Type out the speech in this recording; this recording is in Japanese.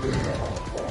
あっ。